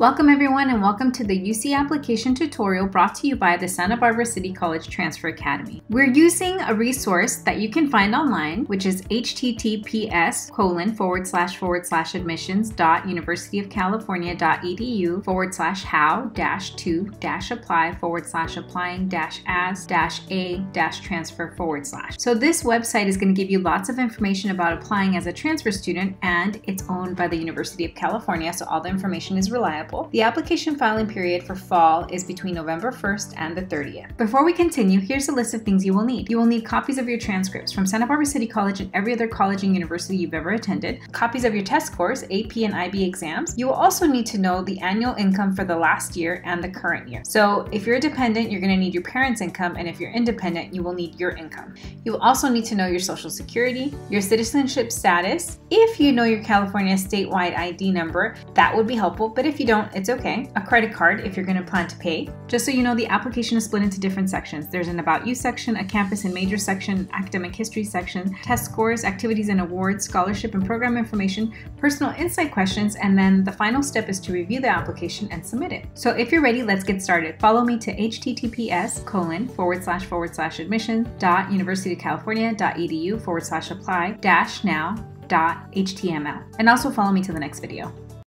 Welcome everyone and welcome to the UC application tutorial brought to you by the Santa Barbara City College Transfer Academy. We're using a resource that you can find online, which is https colon forward slash forward slash admissions dot universityofcalifornia.edu forward slash how dash to dash apply forward slash applying dash as dash a dash transfer forward slash. So this website is going to give you lots of information about applying as a transfer student and it's owned by the University of California, so all the information is reliable the application filing period for fall is between November 1st and the 30th. Before we continue, here's a list of things you will need. You will need copies of your transcripts from Santa Barbara City College and every other college and university you've ever attended, copies of your test scores, AP and IB exams. You will also need to know the annual income for the last year and the current year. So if you're a dependent, you're going to need your parents' income, and if you're independent, you will need your income. You will also need to know your social security, your citizenship status. If you know your California statewide ID number, that would be helpful, but if you don't, don't, it's okay. A credit card if you're going to plan to pay. Just so you know, the application is split into different sections. There's an About You section, a campus and major section, academic history section, test scores, activities and awards, scholarship and program information, personal insight questions, and then the final step is to review the application and submit it. So if you're ready, let's get started. Follow me to https colon forward slash forward slash admission dot universityofcalifornia.edu forward slash apply dash now dot html and also follow me to the next video.